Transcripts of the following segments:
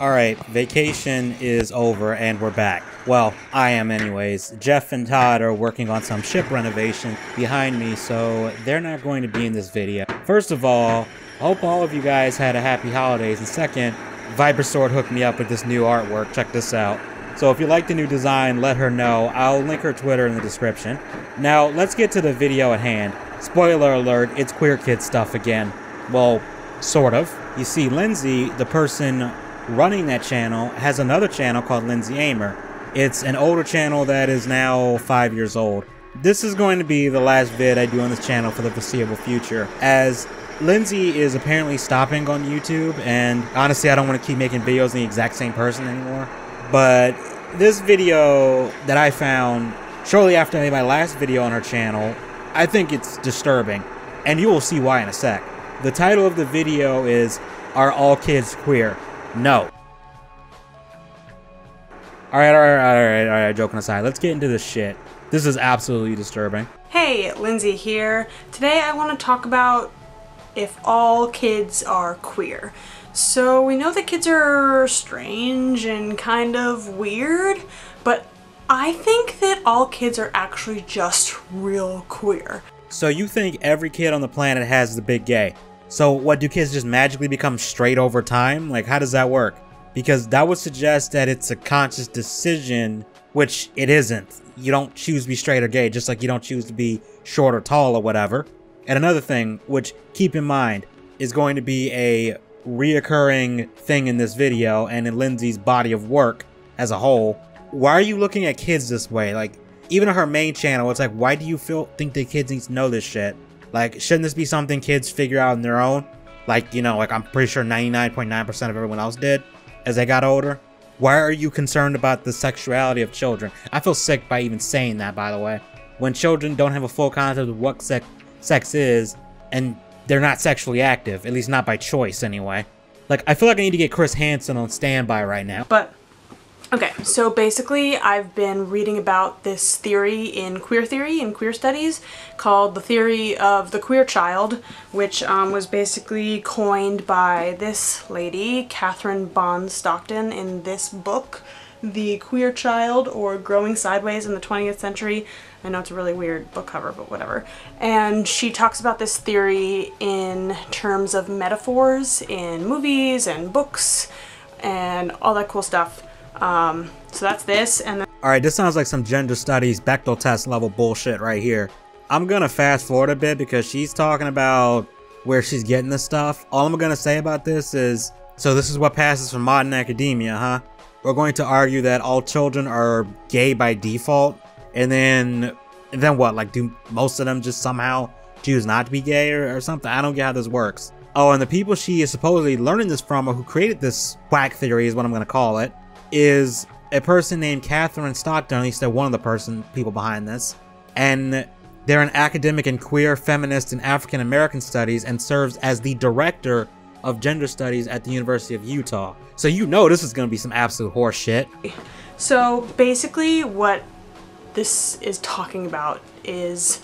Alright, vacation is over and we're back. Well, I am anyways. Jeff and Todd are working on some ship renovation behind me, so they're not going to be in this video. First of all, hope all of you guys had a happy holidays, and second, Vipersword hooked me up with this new artwork. Check this out. So if you like the new design, let her know. I'll link her Twitter in the description. Now, let's get to the video at hand. Spoiler alert, it's Queer Kid stuff again. Well, sort of. You see, Lindsay, the person running that channel, has another channel called Lindsay Amer. It's an older channel that is now five years old. This is going to be the last vid I do on this channel for the foreseeable future, as Lindsay is apparently stopping on YouTube, and honestly, I don't want to keep making videos of the exact same person anymore. But this video that I found shortly after I made my last video on her channel, I think it's disturbing, and you will see why in a sec. The title of the video is Are All Kids Queer? No. Alright, alright, alright, alright, joking aside, let's get into this shit. This is absolutely disturbing. Hey, Lindsay here. Today I want to talk about if all kids are queer. So we know that kids are strange and kind of weird, but I think that all kids are actually just real queer. So you think every kid on the planet has the big gay? So what, do kids just magically become straight over time? Like, how does that work? Because that would suggest that it's a conscious decision, which it isn't. You don't choose to be straight or gay, just like you don't choose to be short or tall or whatever. And another thing, which keep in mind, is going to be a reoccurring thing in this video and in Lindsay's body of work as a whole. Why are you looking at kids this way? Like, even on her main channel, it's like, why do you feel think the kids need to know this shit? Like, shouldn't this be something kids figure out on their own? Like, you know, like I'm pretty sure 99.9% of everyone else did as they got older. Why are you concerned about the sexuality of children? I feel sick by even saying that, by the way. When children don't have a full concept of what sex, sex is, and they're not sexually active, at least not by choice anyway. Like, I feel like I need to get Chris Hansen on standby right now. But Okay, so basically I've been reading about this theory in queer theory and queer studies called the theory of the queer child, which um, was basically coined by this lady, Kathryn Bond Stockton, in this book, The Queer Child or Growing Sideways in the 20th Century. I know it's a really weird book cover, but whatever. And she talks about this theory in terms of metaphors in movies and books and all that cool stuff. Um, so that's this, and then Alright, this sounds like some gender studies Bechdel test level bullshit right here. I'm gonna fast forward a bit because she's talking about where she's getting this stuff. All I'm gonna say about this is, so this is what passes for modern academia, huh? We're going to argue that all children are gay by default, and then, and then what? Like, do most of them just somehow choose not to be gay or, or something? I don't get how this works. Oh, and the people she is supposedly learning this from, or who created this quack theory, is what I'm gonna call it, is a person named Kathryn Stockton, at least they're one of the person people behind this, and they're an academic in queer, feminist, and African American studies and serves as the director of gender studies at the University of Utah. So you know this is going to be some absolute horse shit. So basically what this is talking about is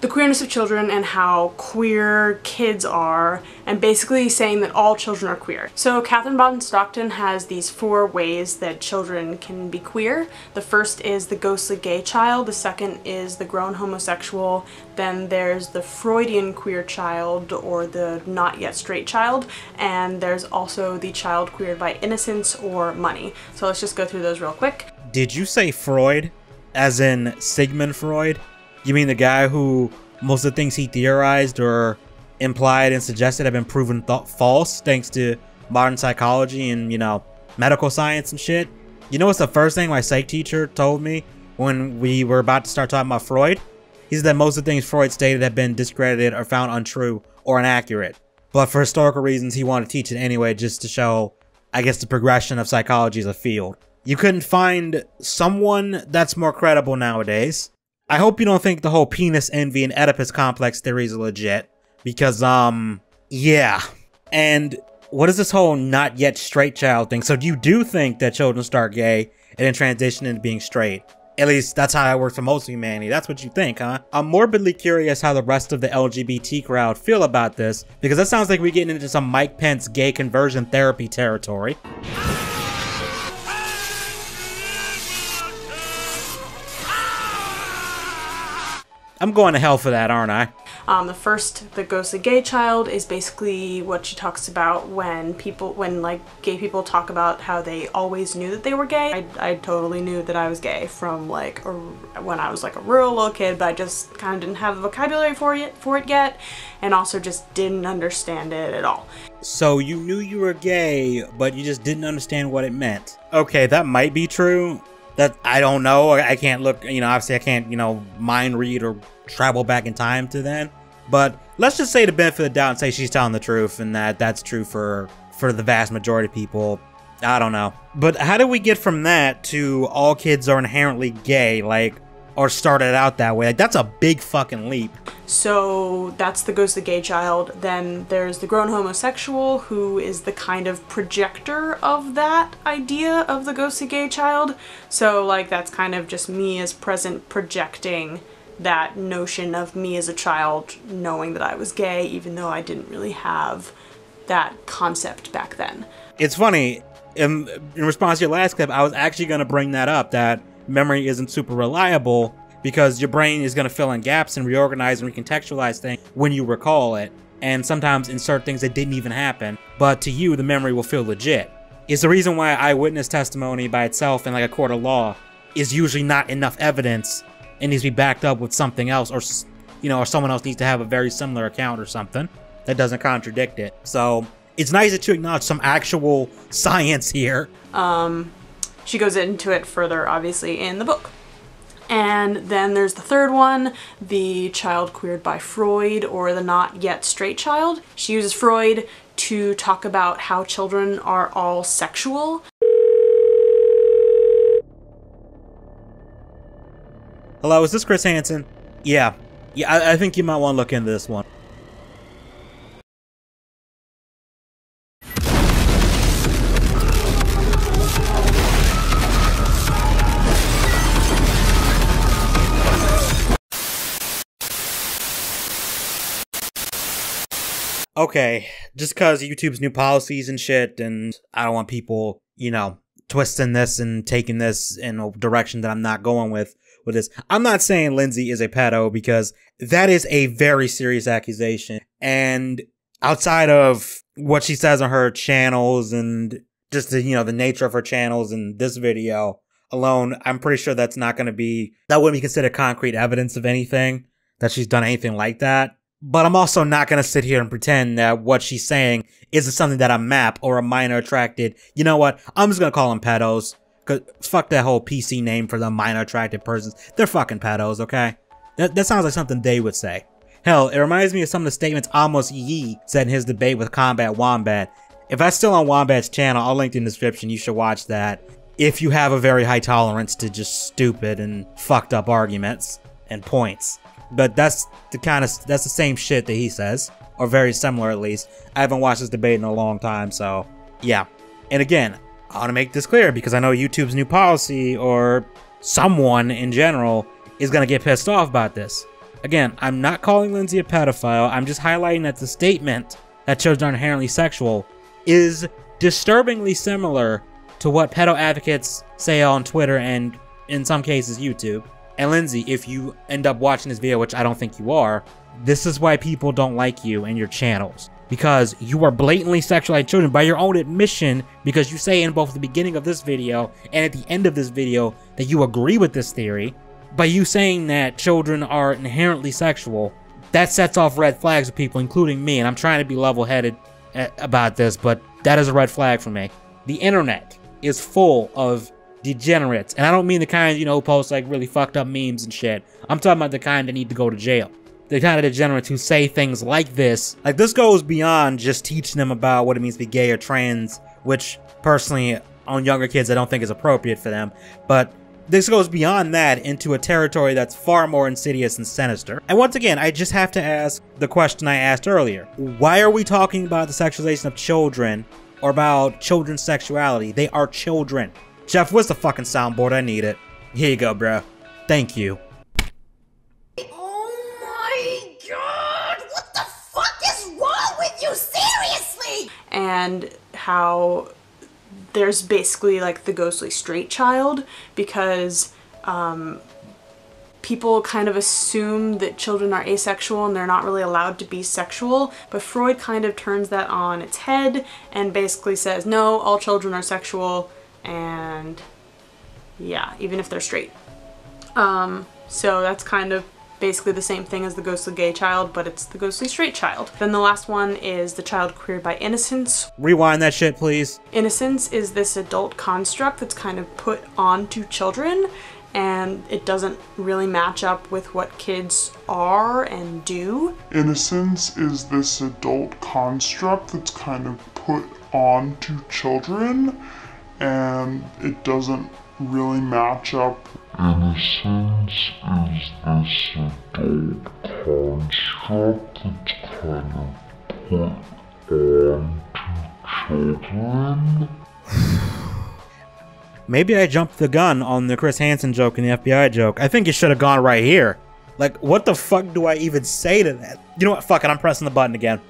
the queerness of children and how queer kids are and basically saying that all children are queer. So Kathryn Bond Stockton has these four ways that children can be queer. The first is the ghostly gay child, the second is the grown homosexual, then there's the Freudian queer child or the not yet straight child, and there's also the child queered by innocence or money. So let's just go through those real quick. Did you say Freud? As in Sigmund Freud? You mean the guy who most of the things he theorized or implied and suggested have been proven false thanks to modern psychology and, you know, medical science and shit? You know what's the first thing my psych teacher told me when we were about to start talking about Freud? He said that most of the things Freud stated have been discredited or found untrue or inaccurate. But for historical reasons, he wanted to teach it anyway just to show, I guess, the progression of psychology as a field. You couldn't find someone that's more credible nowadays. I hope you don't think the whole penis envy and Oedipus complex theories are legit. Because, um, yeah. And what is this whole not yet straight child thing? So do you do think that children start gay and then transition into being straight? At least that's how it works for most humanity. That's what you think, huh? I'm morbidly curious how the rest of the LGBT crowd feel about this, because that sounds like we're getting into some Mike Pence gay conversion therapy territory. I'm going to hell for that, aren't I? Um, the first, the ghostly gay child, is basically what she talks about when people, when like gay people talk about how they always knew that they were gay. I, I totally knew that I was gay from like a, when I was like a real little kid, but I just kind of didn't have the vocabulary for it for it yet, and also just didn't understand it at all. So you knew you were gay, but you just didn't understand what it meant. Okay, that might be true that I don't know. I can't look, you know, obviously I can't, you know, mind read or travel back in time to then. But let's just say the benefit of the doubt and say she's telling the truth and that that's true for for the vast majority of people. I don't know. But how do we get from that to all kids are inherently gay? Like, or started out that way. Like, that's a big fucking leap. So that's the ghostly gay child. Then there's the grown homosexual who is the kind of projector of that idea of the ghostly gay child. So like that's kind of just me as present projecting that notion of me as a child knowing that I was gay even though I didn't really have that concept back then. It's funny, in, in response to your last clip, I was actually going to bring that up that memory isn't super reliable because your brain is going to fill in gaps and reorganize and recontextualize things when you recall it, and sometimes insert things that didn't even happen. But to you, the memory will feel legit. It's the reason why eyewitness testimony by itself in like a court of law is usually not enough evidence. It needs to be backed up with something else, or you know, or someone else needs to have a very similar account or something that doesn't contradict it. So it's nice that you acknowledge some actual science here. Um, she goes into it further, obviously, in the book. And then there's the third one, the child queered by Freud or the not yet straight child. She uses Freud to talk about how children are all sexual. Hello, is this Chris Hansen? Yeah. Yeah, I, I think you might want to look into this one. Okay, just because YouTube's new policies and shit, and I don't want people, you know, twisting this and taking this in a direction that I'm not going with with this. I'm not saying Lindsay is a pedo because that is a very serious accusation. And outside of what she says on her channels and just the, you know, the nature of her channels and this video alone, I'm pretty sure that's not going to be, that wouldn't be considered concrete evidence of anything that she's done anything like that. But I'm also not going to sit here and pretend that what she's saying isn't something that a map or a minor attracted. You know what? I'm just going to call them pedos. Cause fuck that whole PC name for the minor attracted persons. They're fucking pedos, okay? That, that sounds like something they would say. Hell, it reminds me of some of the statements Amos Yee said in his debate with Combat Wombat. If that's still on Wombat's channel, I'll link in the description. You should watch that. If you have a very high tolerance to just stupid and fucked up arguments and points. But that's the kind of that's the same shit that he says, or very similar at least. I haven't watched this debate in a long time, so yeah. And again, I want to make this clear because I know YouTube's new policy or someone in general is gonna get pissed off about this. Again, I'm not calling Lindsay a pedophile. I'm just highlighting that the statement that children are inherently sexual is disturbingly similar to what pedo advocates say on Twitter and in some cases YouTube. And Lindsay, if you end up watching this video, which I don't think you are, this is why people don't like you and your channels. Because you are blatantly sexualizing children by your own admission, because you say in both the beginning of this video and at the end of this video that you agree with this theory. By you saying that children are inherently sexual, that sets off red flags with people, including me, and I'm trying to be level-headed eh, about this, but that is a red flag for me. The internet is full of degenerates. And I don't mean the kind, you know, post like really fucked up memes and shit. I'm talking about the kind that need to go to jail. The kind of degenerates who say things like this. Like this goes beyond just teaching them about what it means to be gay or trans, which personally on younger kids I don't think is appropriate for them. But this goes beyond that into a territory that's far more insidious and sinister. And once again, I just have to ask the question I asked earlier. Why are we talking about the sexualization of children or about children's sexuality? They are children. Jeff, where's the fucking soundboard? I need it. Here you go, bro. Thank you. Oh my god! What the fuck is wrong with you? Seriously! and how there's basically like the ghostly straight child because um, people kind of assume that children are asexual and they're not really allowed to be sexual, but Freud kind of turns that on its head and basically says, no, all children are sexual and yeah, even if they're straight. Um, so that's kind of basically the same thing as the ghostly gay child, but it's the ghostly straight child. Then the last one is the child queered by innocence. Rewind that shit, please. Innocence is this adult construct that's kind of put onto children and it doesn't really match up with what kids are and do. Innocence is this adult construct that's kind of put onto children, and it doesn't really match up. Innocence is this adult construct that's kind of put onto children. Maybe I jumped the gun on the Chris Hansen joke and the FBI joke. I think it should have gone right here. Like, what the fuck do I even say to that? You know what? Fuck it, I'm pressing the button again.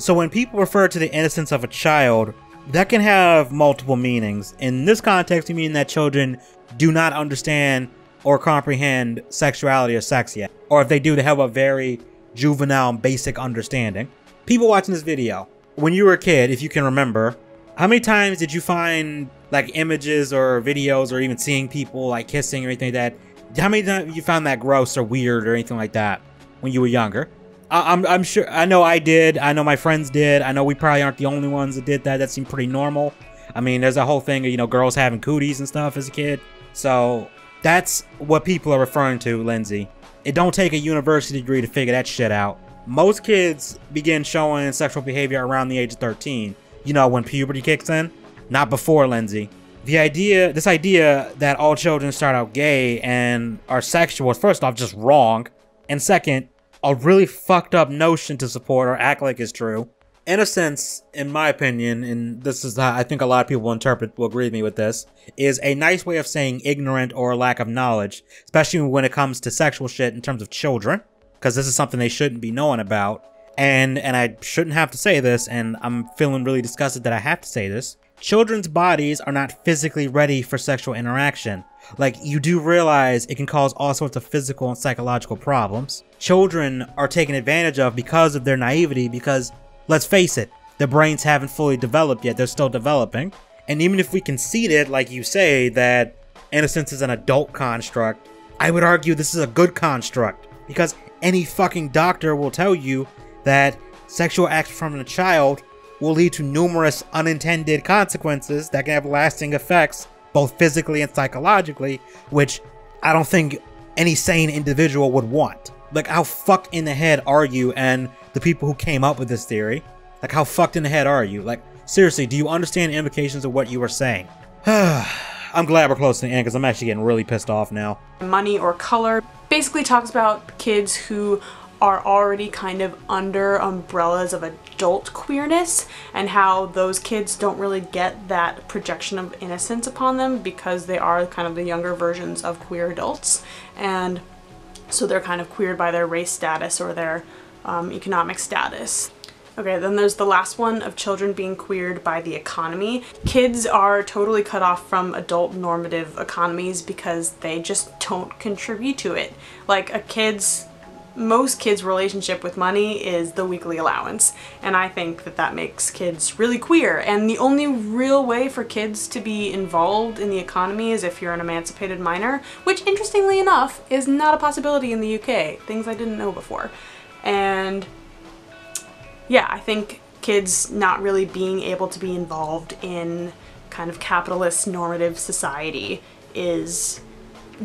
So when people refer to the innocence of a child, that can have multiple meanings. In this context, we mean that children do not understand or comprehend sexuality or sex yet. Or if they do, they have a very juvenile and basic understanding. People watching this video, when you were a kid, if you can remember, how many times did you find like images or videos or even seeing people like kissing or anything like that? How many times you found that gross or weird or anything like that when you were younger? I- I'm, I'm sure, I know I did. I know my friends did. I know we probably aren't the only ones that did that. That seemed pretty normal. I mean, there's a whole thing of, you know, girls having cooties and stuff as a kid. So that's what people are referring to, Lindsay. It don't take a university degree to figure that shit out. Most kids begin showing sexual behavior around the age of 13. You know, when puberty kicks in. Not before, Lindsay. The idea, this idea that all children start out gay and are sexual is first off just wrong. And second, a really fucked up notion to support or act like is true. Innocence, in my opinion, and this is how I think a lot of people will interpret, will agree with me with this, is a nice way of saying ignorant or lack of knowledge, especially when it comes to sexual shit in terms of children, because this is something they shouldn't be knowing about. And and I shouldn't have to say this, and I'm feeling really disgusted that I have to say this. Children's bodies are not physically ready for sexual interaction. Like, you do realize it can cause all sorts of physical and psychological problems. Children are taken advantage of because of their naivety, because, let's face it, their brains haven't fully developed yet, they're still developing. And even if we concede it, like you say, that innocence is an adult construct, I would argue this is a good construct. Because any fucking doctor will tell you that sexual acts from a child will lead to numerous unintended consequences that can have lasting effects, both physically and psychologically, which I don't think any sane individual would want. Like, how fucked in the head are you and the people who came up with this theory? Like, how fucked in the head are you? Like, seriously, do you understand the implications of what you are saying? I'm glad we're close to the end because I'm actually getting really pissed off now. money or color. Basically talks about kids who are already kind of under umbrellas of adult queerness and how those kids don't really get that projection of innocence upon them because they are kind of the younger versions of queer adults and so they're kind of queered by their race status or their um, economic status. Okay, then there's the last one of children being queered by the economy. Kids are totally cut off from adult normative economies because they just don't contribute to it. Like a kid's, most kids' relationship with money is the weekly allowance. And I think that that makes kids really queer. And the only real way for kids to be involved in the economy is if you're an emancipated minor, which interestingly enough is not a possibility in the UK. Things I didn't know before. And yeah, I think kids not really being able to be involved in kind of capitalist normative society is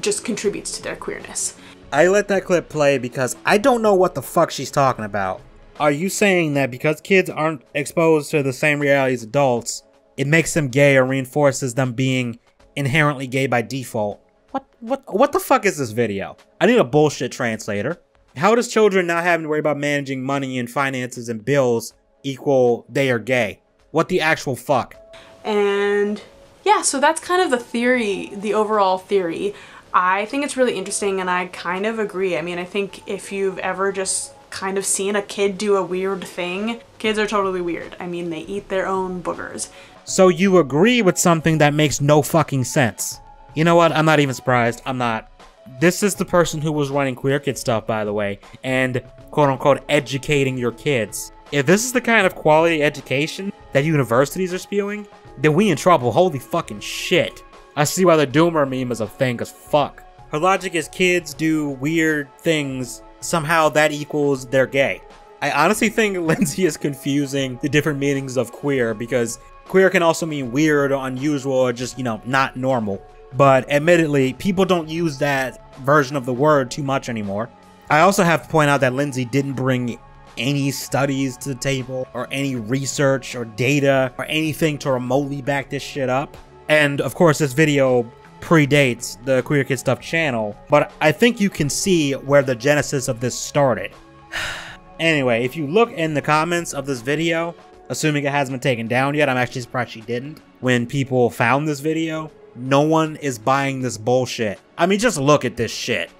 just contributes to their queerness. I let that clip play because I don't know what the fuck she's talking about. Are you saying that because kids aren't exposed to the same reality as adults, it makes them gay or reinforces them being inherently gay by default? What what what the fuck is this video? I need a bullshit translator. How does children not having to worry about managing money and finances and bills equal they are gay. What the actual fuck? And yeah, so that's kind of the theory, the overall theory. I think it's really interesting and I kind of agree. I mean, I think if you've ever just kind of seen a kid do a weird thing, kids are totally weird. I mean, they eat their own boogers. So you agree with something that makes no fucking sense. You know what? I'm not even surprised. I'm not. This is the person who was running Queer Kid stuff, by the way, and quote unquote educating your kids. If this is the kind of quality education that universities are spewing, then we in trouble. Holy fucking shit. I see why the Doomer meme is a thing, cause fuck. Her logic is kids do weird things, somehow that equals they're gay. I honestly think Lindsay is confusing the different meanings of queer because queer can also mean weird or unusual or just, you know, not normal. But admittedly, people don't use that version of the word too much anymore. I also have to point out that Lindsay didn't bring any studies to the table or any research or data or anything to remotely back this shit up. And of course, this video predates the Queer Kid Stuff channel, but I think you can see where the genesis of this started. anyway, if you look in the comments of this video, assuming it hasn't been taken down yet, I'm actually surprised she didn't. When people found this video, no one is buying this bullshit. I mean, just look at this shit.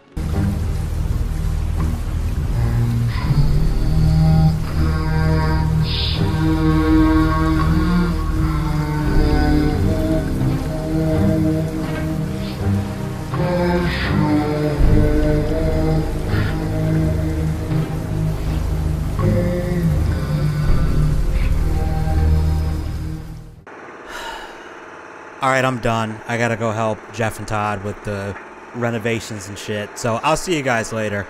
Alright, I'm done. I gotta go help Jeff and Todd with the renovations and shit. So I'll see you guys later.